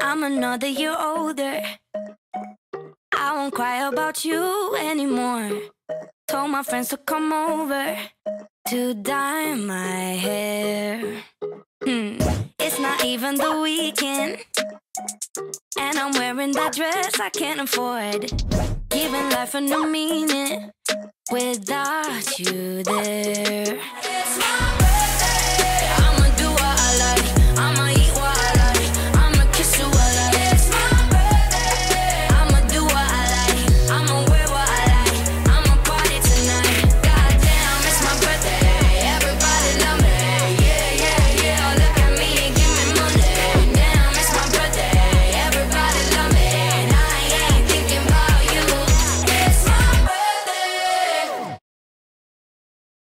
I'm another year older. I won't cry about you anymore. Told my friends to come over to dye my hair. Hmm. It's not even the weekend. And I'm wearing that dress I can't afford. Giving life a new meaning without you there.